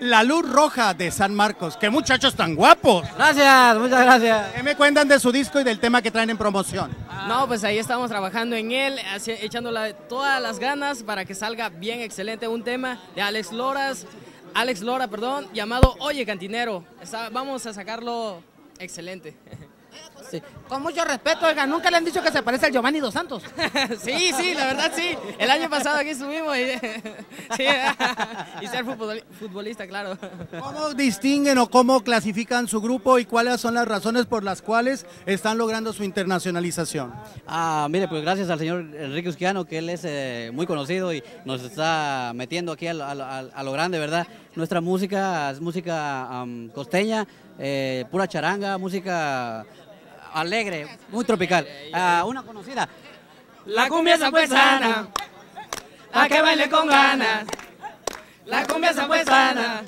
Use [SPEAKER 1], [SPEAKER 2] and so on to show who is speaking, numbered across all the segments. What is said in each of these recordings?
[SPEAKER 1] La Luz Roja de San Marcos. ¡Qué muchachos tan guapos!
[SPEAKER 2] Gracias, muchas gracias.
[SPEAKER 1] ¿Qué me cuentan de su disco y del tema que traen en promoción?
[SPEAKER 3] No, pues ahí estamos trabajando en él, echándole todas las ganas para que salga bien excelente. Un tema de Alex Loras, Alex Lora, perdón, llamado Oye Cantinero. Está- vamos a sacarlo excelente.
[SPEAKER 2] Sí. Con mucho respeto, oiga, nunca le han dicho que se parece al Giovanni Dos Santos.
[SPEAKER 3] sí, sí, la verdad sí. El año pasado aquí estuvimos y, sí, y ser futbol- futbolista, claro.
[SPEAKER 1] ¿Cómo distinguen o cómo clasifican su grupo y cuáles son las razones por las cuales están logrando su internacionalización?
[SPEAKER 2] Ah, mire, pues gracias al señor Enrique Usquiano, que él es eh, muy conocido y nos está metiendo aquí a lo, a lo- a lo grande, ¿verdad? Nuestra música es música costeña, eh, pura charanga, música alegre, muy tropical. Ah, una conocida.
[SPEAKER 3] La cumbia zapuesana, pa' que baile con ganas. La cumbia zapuesana,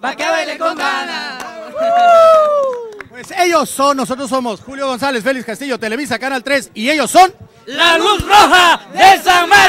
[SPEAKER 3] pa' que baile con ganas.
[SPEAKER 1] Pues ellos son, nosotros somos Julio González, Félix Castillo, Televisa, Canal 3 y ellos son...
[SPEAKER 3] La luz roja de San Marcos.